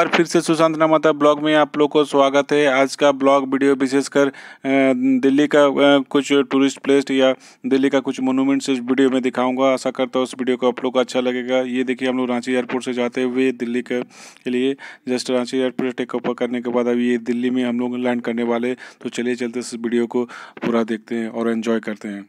बार फिर से सुशांत नमाता ब्लॉग में आप लोग को स्वागत है। आज का ब्लॉग वीडियो विशेषकर दिल्ली का कुछ टूरिस्ट प्लेस या दिल्ली का कुछ मोनूमेंट्स इस वीडियो में दिखाऊँगा। आशा करता हूँ उस वीडियो को आप लोग को अच्छा लगेगा। ये देखिए, हम लोग रांची एयरपोर्ट से जाते हुए दिल्ली के लिए just Ranchi airport take off करने के बाद अभी ये दिल्ली में हम लोग लैंड करने वाले तो चलिए चलते इस वीडियो को पूरा देखते हैं और एंजॉय करते हैं।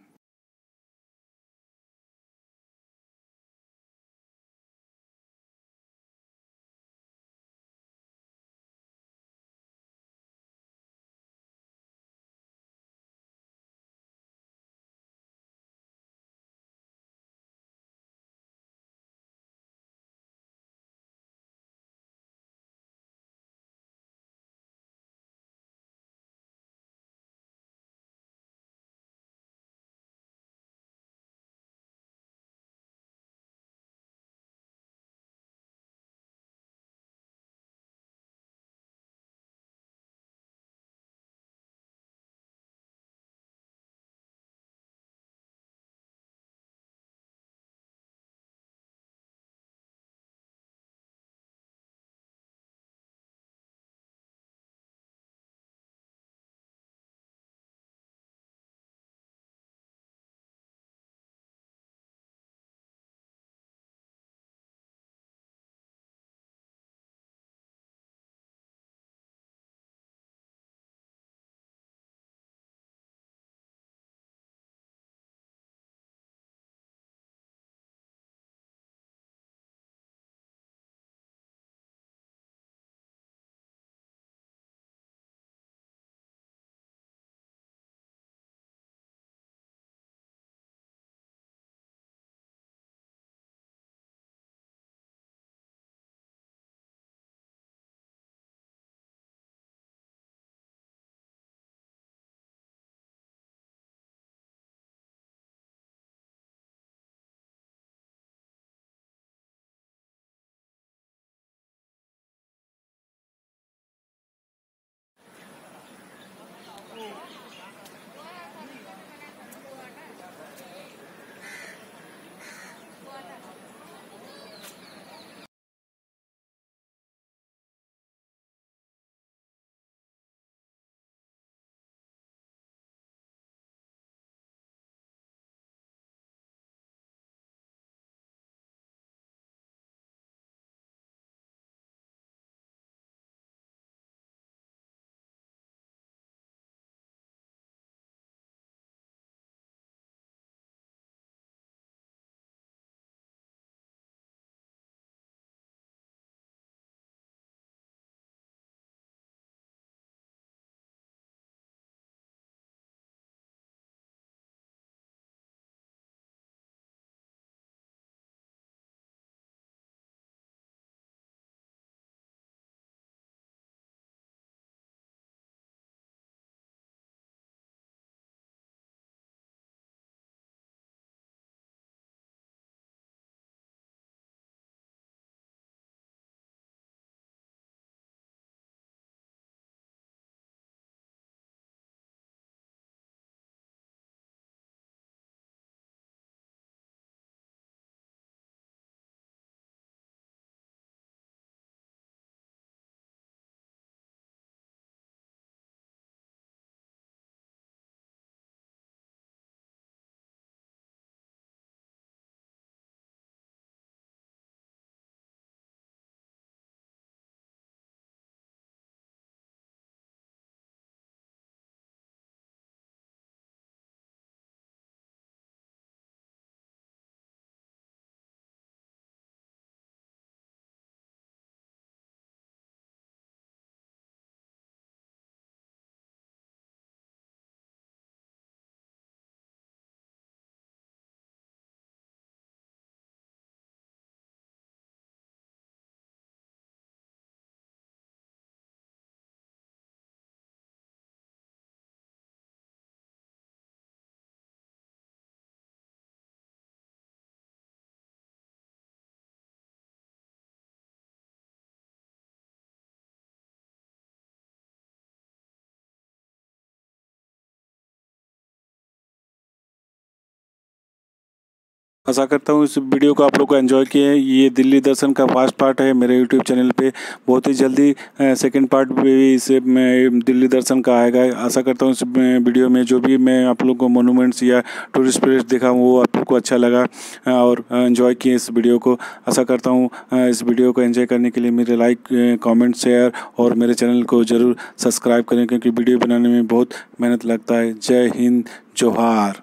आशा करता हूँ इस वीडियो को आप लोग को एंजॉय किए ये दिल्ली दर्शन का फ़र्स्ट पार्ट है मेरे यूट्यूब चैनल पे। बहुत ही जल्दी सेकंड पार्ट भी इसे दिल्ली दर्शन का आएगा। आशा करता हूँ इस वीडियो में जो भी मैं आप लोग को मोनूमेंट्स या टूरिस्ट प्लेस देखा वो आप लोग को अच्छा लगा और इन्जॉय किए इस वीडियो को। आशा करता हूँ इस वीडियो को एंजॉय करने के लिए मेरे लाइक कॉमेंट शेयर और मेरे चैनल को ज़रूर सब्सक्राइब करें, क्योंकि वीडियो बनाने में बहुत मेहनत लगता है। जय हिंद, जोहार.